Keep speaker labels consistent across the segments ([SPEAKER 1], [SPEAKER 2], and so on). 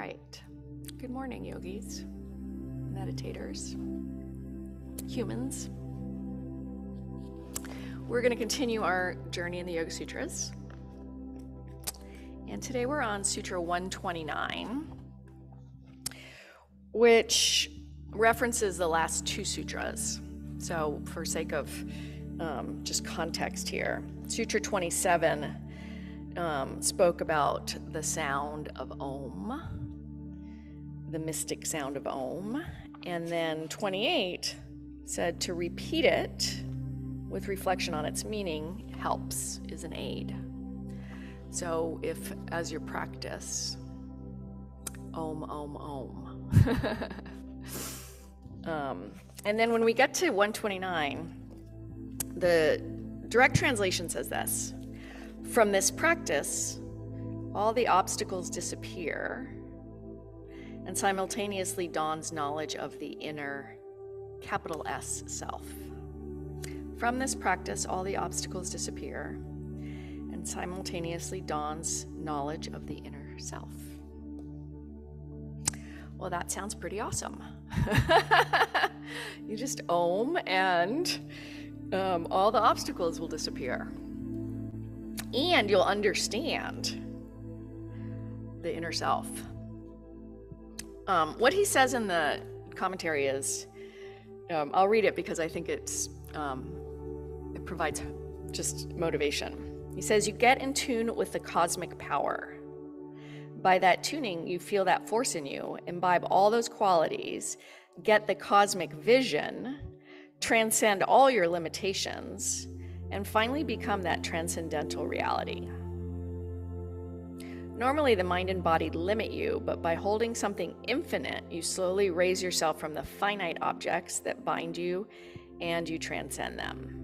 [SPEAKER 1] right. Good morning, yogis, meditators, humans. We're going to continue our journey in the Yoga Sutras. And today we're on Sutra 129, which references the last two sutras. So, for sake of um, just context here, Sutra 27 um, spoke about the sound of Om, the mystic sound of Om. And then 28 said to repeat it with reflection on its meaning helps, is an aid. So if, as your practice, Om, Om, Om. um, and then when we get to 129, the direct translation says this From this practice, all the obstacles disappear, and simultaneously dawns knowledge of the inner capital S self. From this practice, all the obstacles disappear, and simultaneously dawns knowledge of the inner self. Well, that sounds pretty awesome. you just om, and um, all the obstacles will disappear. And you'll understand the inner self. Um, what he says in the commentary is um, I'll read it because I think it's, um, it provides just motivation. He says, You get in tune with the cosmic power. By that tuning, you feel that force in you, imbibe all those qualities, get the cosmic vision, transcend all your limitations, and finally become that transcendental reality. Normally, the mind and body limit you, but by holding something infinite, you slowly raise yourself from the finite objects that bind you and you transcend them.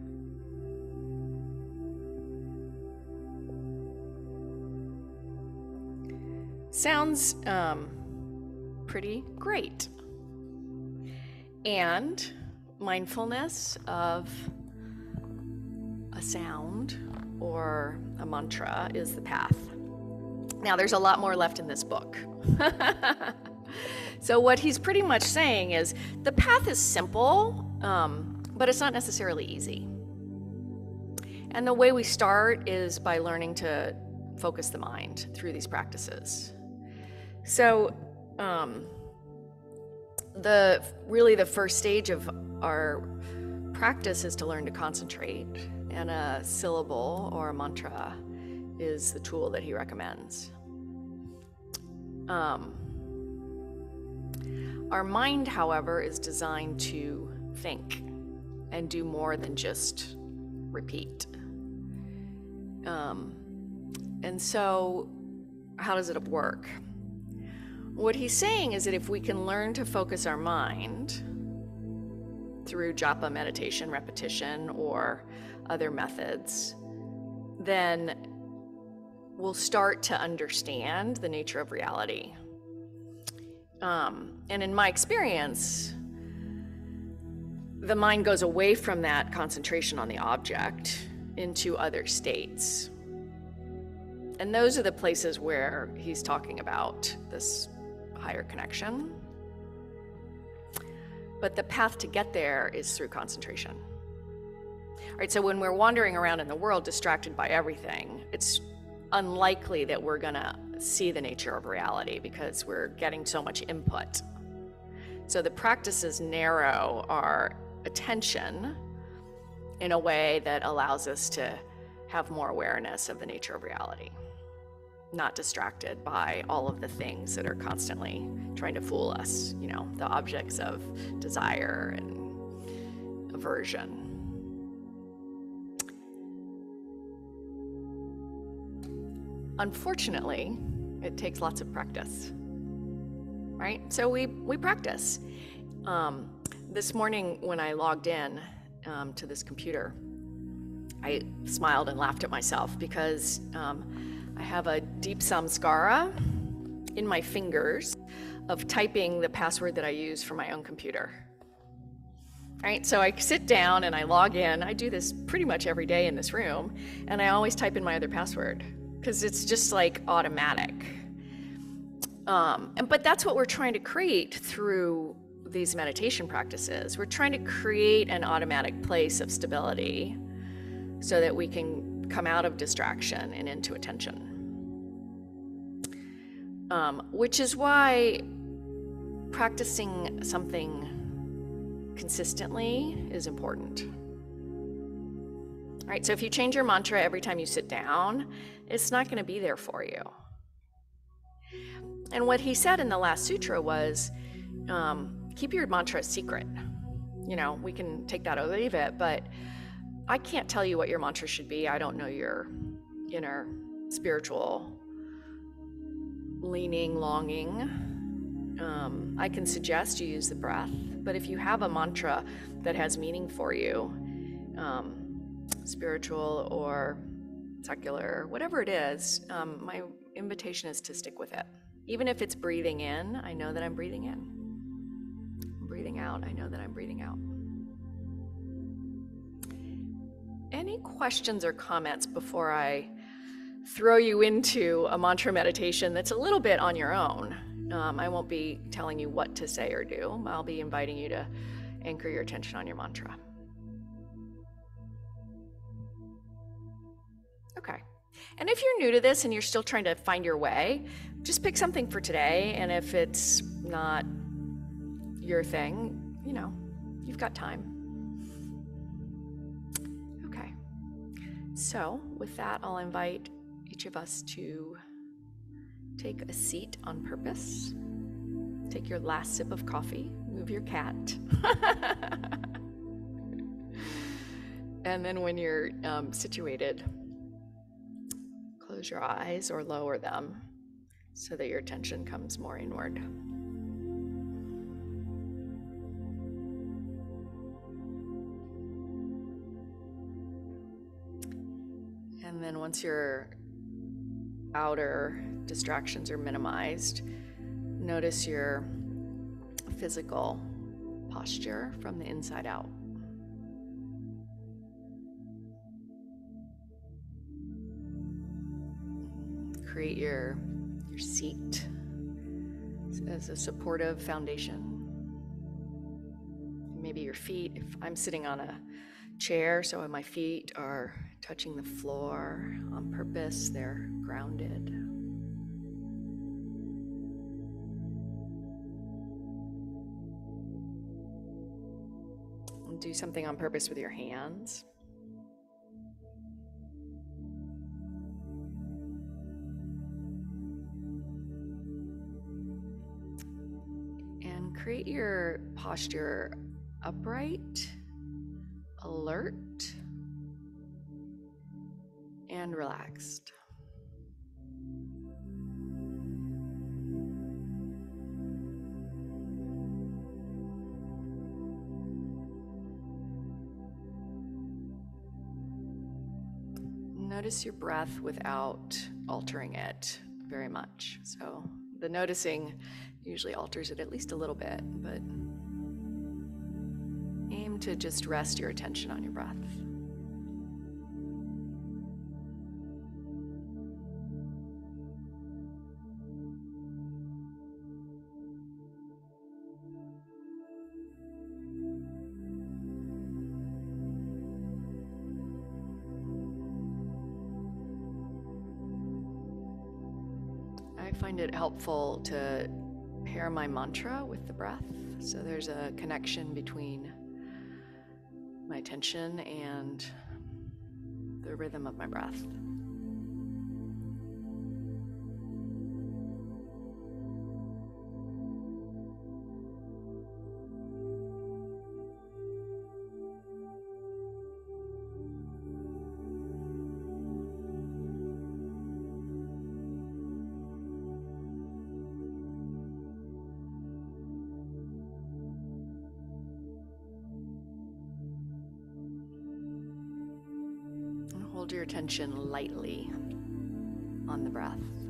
[SPEAKER 1] Sounds um, pretty great. And mindfulness of a sound or a mantra is the path. Now, there's a lot more left in this book. so, what he's pretty much saying is the path is simple, um, but it's not necessarily easy. And the way we start is by learning to focus the mind through these practices. So, um, the really the first stage of our practice is to learn to concentrate, and a syllable or a mantra is the tool that he recommends. Um, our mind, however, is designed to think and do more than just repeat. Um, and so, how does it work? What he's saying is that if we can learn to focus our mind through japa meditation, repetition, or other methods, then we'll start to understand the nature of reality. Um, and in my experience, the mind goes away from that concentration on the object into other states. And those are the places where he's talking about this higher connection. But the path to get there is through concentration. All right, so when we're wandering around in the world distracted by everything, it's unlikely that we're going to see the nature of reality because we're getting so much input. So the practices narrow our attention in a way that allows us to have more awareness of the nature of reality not distracted by all of the things that are constantly trying to fool us, you know, the objects of desire and aversion. Unfortunately, it takes lots of practice, right? So we, we practice. Um, this morning, when I logged in um, to this computer, I smiled and laughed at myself because um, I have a deep samskara in my fingers of typing the password that I use for my own computer. All right, so I sit down and I log in. I do this pretty much every day in this room, and I always type in my other password because it's just like automatic. Um, and but that's what we're trying to create through these meditation practices. We're trying to create an automatic place of stability so that we can come out of distraction and into attention. Um, which is why practicing something consistently is important. All right, so if you change your mantra every time you sit down, it's not going to be there for you. And what he said in the last sutra was um, keep your mantra secret. You know, we can take that or leave it, but I can't tell you what your mantra should be. I don't know your inner spiritual leaning, longing. Um, I can suggest you use the breath, but if you have a mantra that has meaning for you, um, spiritual or secular, whatever it is, um, my invitation is to stick with it. Even if it's breathing in, I know that I'm breathing in. Breathing out, I know that I'm breathing out. Any questions or comments before I throw you into a mantra meditation that's a little bit on your own? Um, I won't be telling you what to say or do. I'll be inviting you to anchor your attention on your mantra. Okay. And if you're new to this and you're still trying to find your way, just pick something for today. And if it's not your thing, you know, you've got time. Okay. So, with that, I'll invite each of us to take a seat on purpose. Take your last sip of coffee, move your cat. and then, when you're um, situated, Close your eyes or lower them so that your attention comes more inward. And then once your outer distractions are minimized, notice your physical posture from the inside out. Create your your seat as a supportive foundation. Maybe your feet, if I'm sitting on a chair, so my feet are touching the floor on purpose, they're grounded. do something on purpose with your hands. Create your posture upright, alert, and relaxed. Notice your breath without altering it very much. So, the noticing usually alters it at least a little bit, but aim to just rest your attention on your breath. I find it helpful to pair my mantra with the breath. So there's a connection between my attention and the rhythm of my breath. Hold your attention lightly on the breath.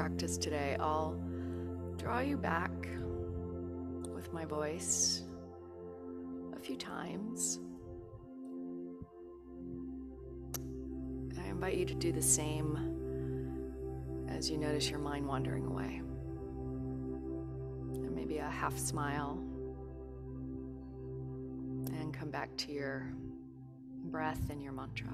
[SPEAKER 1] Practice today, I'll draw you back with my voice a few times. I invite you to do the same as you notice your mind wandering away. And maybe a half smile. And come back to your breath and your mantra.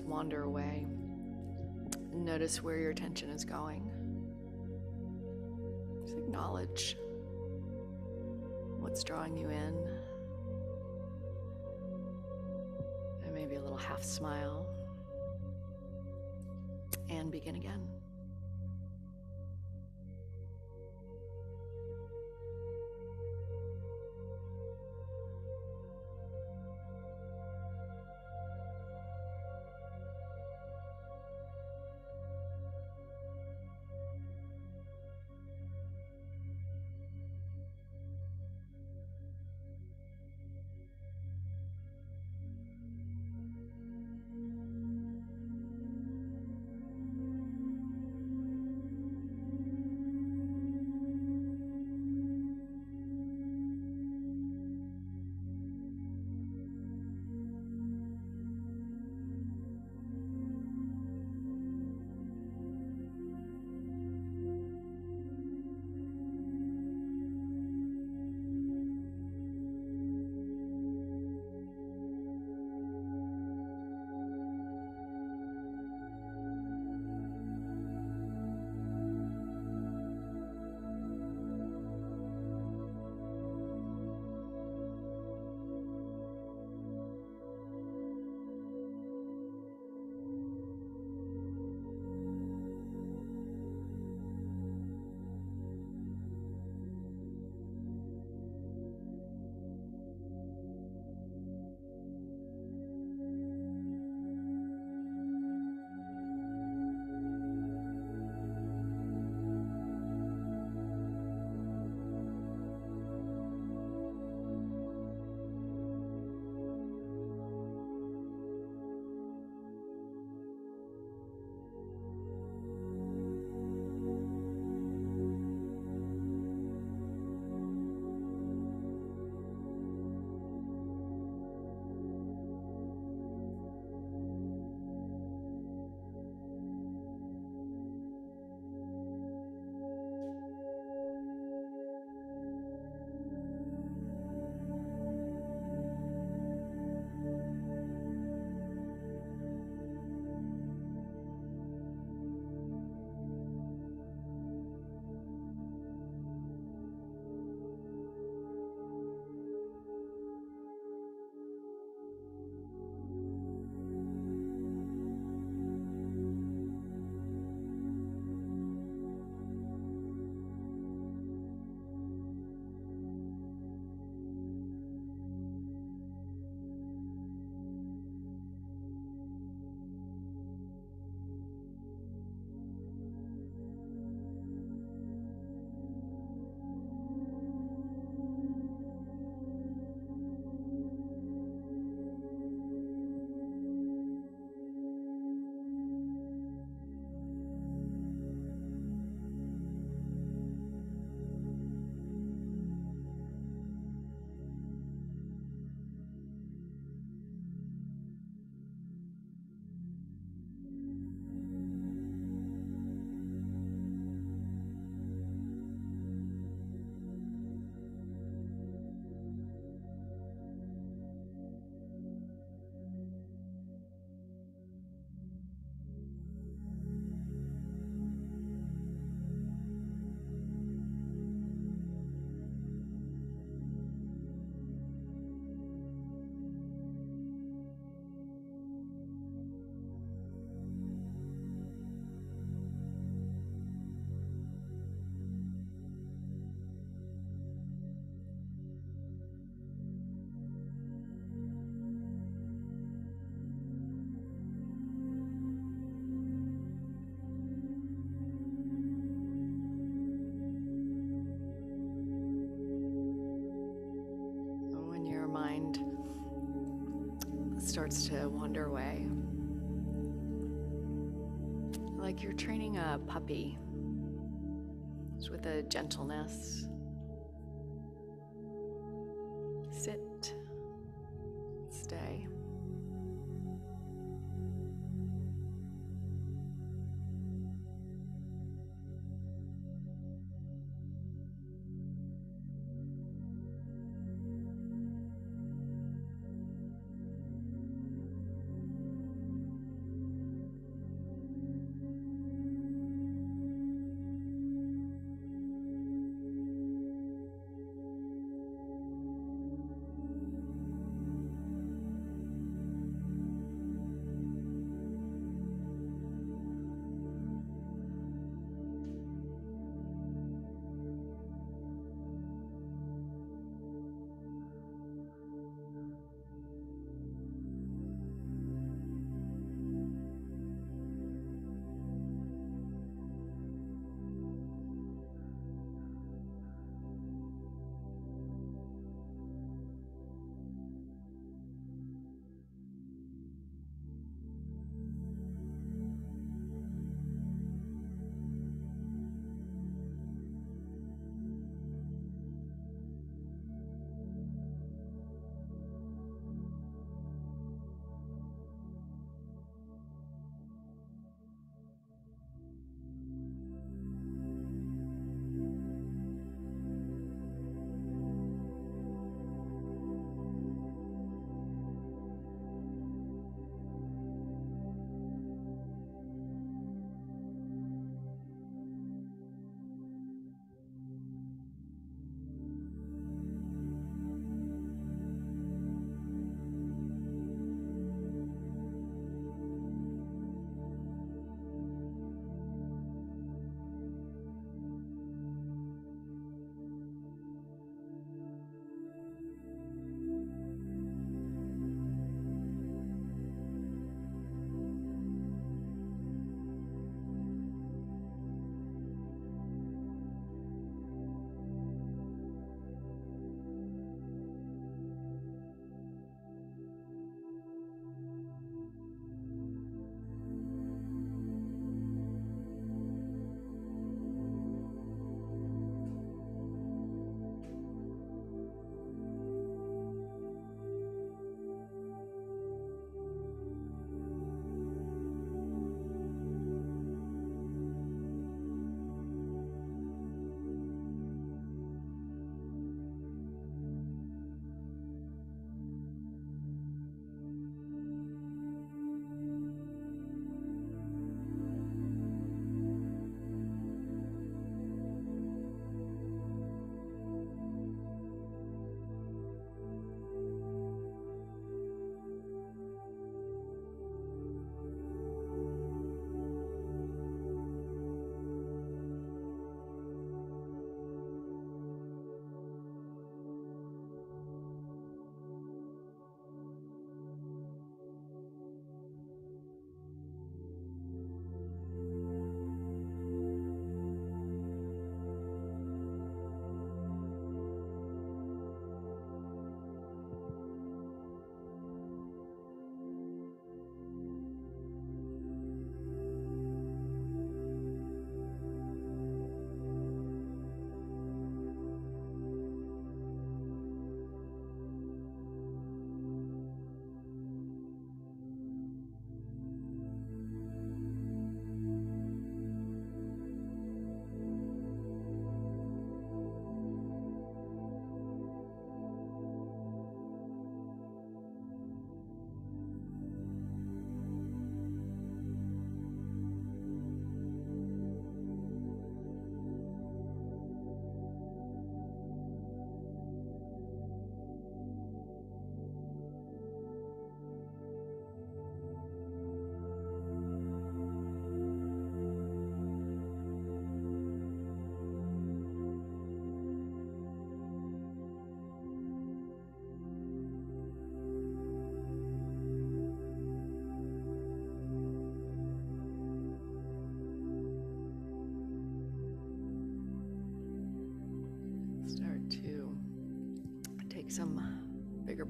[SPEAKER 1] Wander away, notice where your attention is going. Just acknowledge what's drawing you in. And maybe a little half smile. And begin again. Starts to wander away. Like you're training a puppy with a gentleness.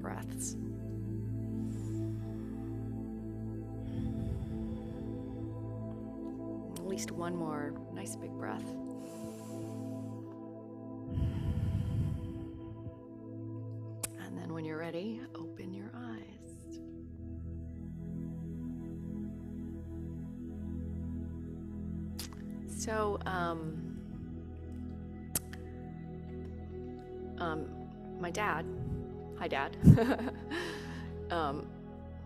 [SPEAKER 1] breaths. At least one more nice big breath. And then when you're ready, open your eyes. So, um, um, my dad hi dad, um,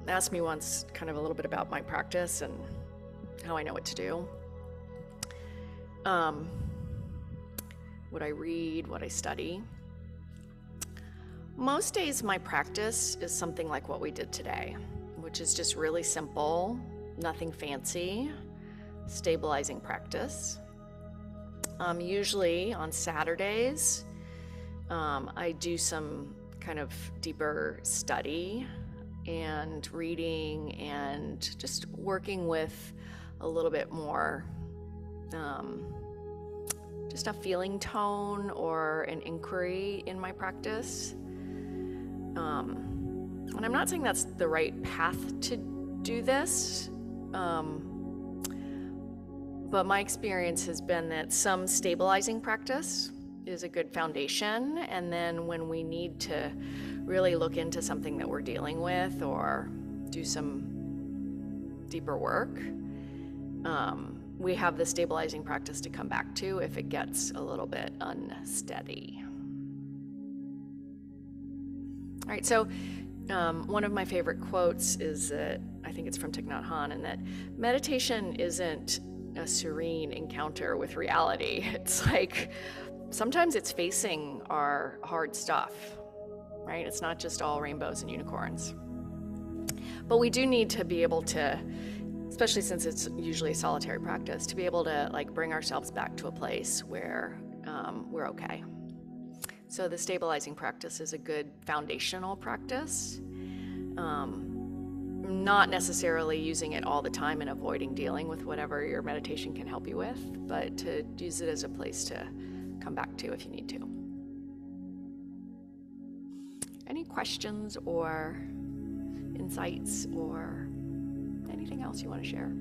[SPEAKER 1] asked me once kind of a little bit about my practice and how I know what to do. Um, what I read, what I study. Most days, my practice is something like what we did today, which is just really simple, nothing fancy, stabilizing practice. Um, usually on Saturdays, um, I do some kind of deeper study and reading and just working with a little bit more um, just a feeling tone or an inquiry in my practice. Um, and I'm not saying that's the right path to do this, um, but my experience has been that some stabilizing practice is a good foundation. And then when we need to really look into something that we're dealing with or do some deeper work, um, we have the stabilizing practice to come back to if it gets a little bit unsteady. All right, so um, one of my favorite quotes is that I think it's from Thich Nhat Hanh, and that meditation isn't a serene encounter with reality. It's like sometimes it's facing our hard stuff, right? It's not just all rainbows and unicorns. But we do need to be able to, especially since it's usually a solitary practice, to be able to like bring ourselves back to a place where um, we're okay. So the stabilizing practice is a good foundational practice. Um, not necessarily using it all the time and avoiding dealing with whatever your meditation can help you with, but to use it as a place to come back to if you need to. Any questions or insights or anything else you want to share?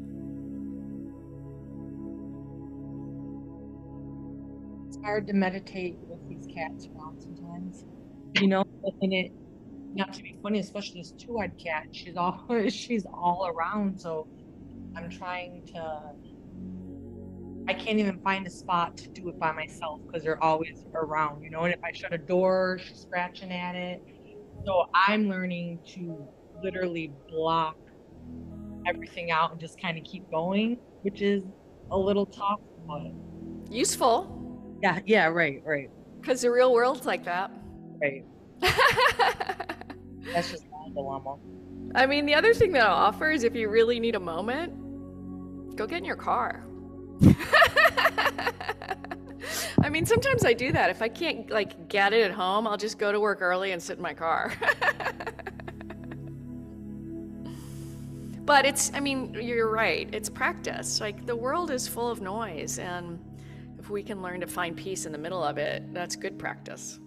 [SPEAKER 2] It's hard to meditate with these cats around sometimes, you know, and it not to be funny, especially this two-eyed cat. She's all she's all around, so I'm trying to I can't even find a spot to do it by myself because they're always around, you know. And if I shut a door, she's scratching at it. So I'm learning to literally block everything out and just kind of keep going, which is a little tough, but
[SPEAKER 1] useful.
[SPEAKER 2] Yeah, yeah, right, right.
[SPEAKER 1] Because the real world's like that.
[SPEAKER 2] Right. That's just my dilemma.
[SPEAKER 1] I mean, the other thing that I'll offer is if you really need a moment, go get in your car. I mean, sometimes I do that. If I can't like get it at home, I'll just go to work early and sit in my car. but it's I mean, you're right. It's practice. Like the world is full of noise and if we can learn to find peace in the middle of it, that's good practice.